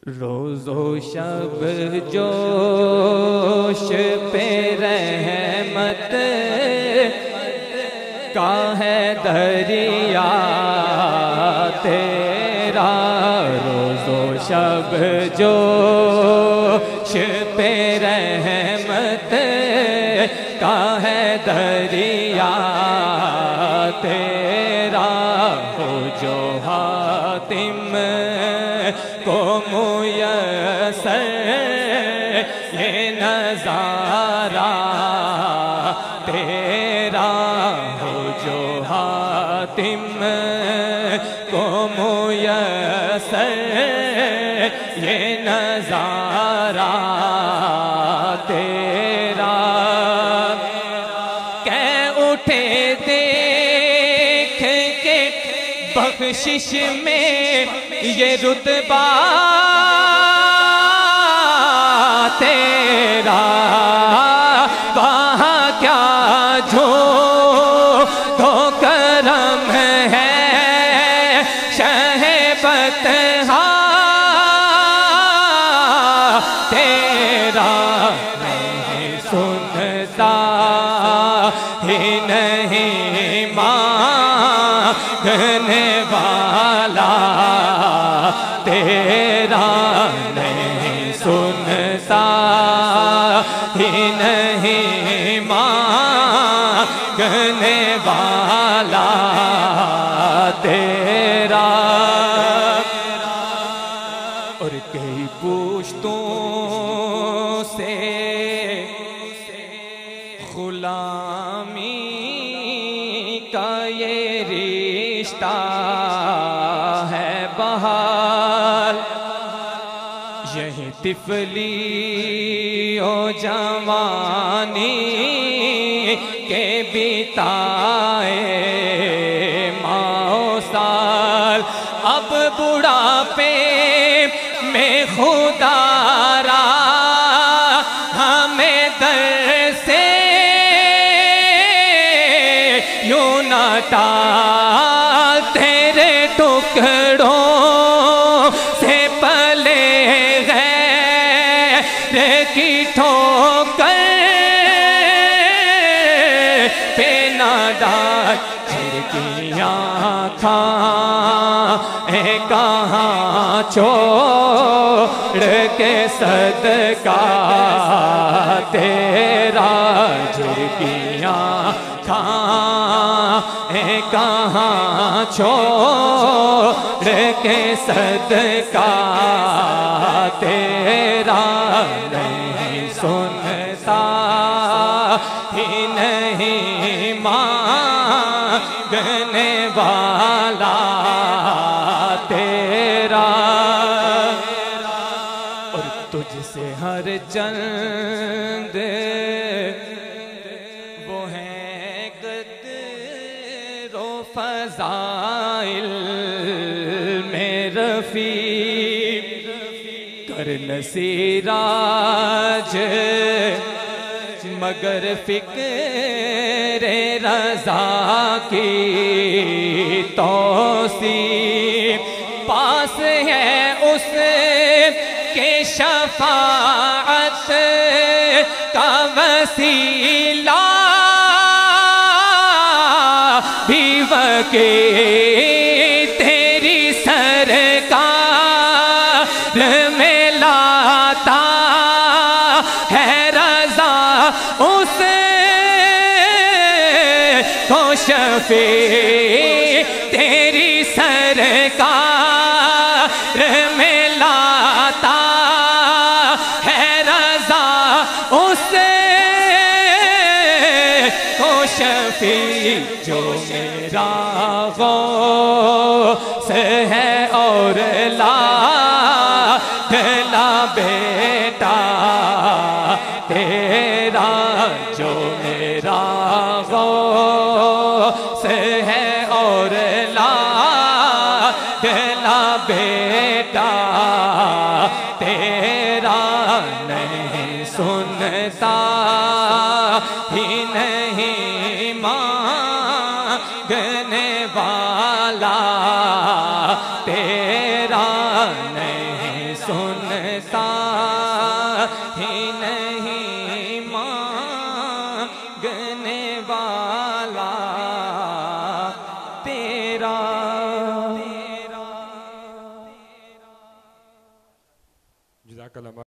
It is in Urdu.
روز و شب جوش پہ رحمت کا ہے دریا تیرا روز و شب جوش پہ رحمت کا ہے دریا تیرا ہو جو حاتم کو میسر یہ نظارہ تیرا ہو جو حاتم کو میسر یہ نظارہ بخشش میں یہ رتبہ تیرا وہاں کیا جو تو کرم ہے شہ بتہا تیرا نہیں سنتا ہی نہیں تیرا نہیں سنتا ہی نہیں مانگنے والا تیرا۔ اور کئی پوچھتوں سے غلامی بحال یہی تفلی و جوانی کے بتائے ماں سال۔ اب بڑھاپے میں خدا را ہمیں در سے یوں نہ ٹال۔ کی ٹھوکر پہ نہ ڈال کھڑکیاں کھاں اے کہاں چھوڑ کے صدقہ تیرا جھرکیاں کھاں اے کہاں چھوڑ کے صدقہ تیرا نہیں سنتا، ہی نہیں مانگنے والا تیرا۔ اور تجھ سے ہر چند رفیق، کر نصیراج مگر فکر رضا کی توصیف پاس ہے اس کے شفاعت کا وسیلہ، بھی وکے تیری سرکار میں لاتا ہے رضا اس کو شفیع تیری سرکار میں لاتا ہے رضا اس کو شفیع جو میرا غوث ہے اور لا دلا بیٹا، تیرا جو میرا غوث ہے اور لا دلا بیٹا، تیرا نہیں سنتا، ہی نہیں والا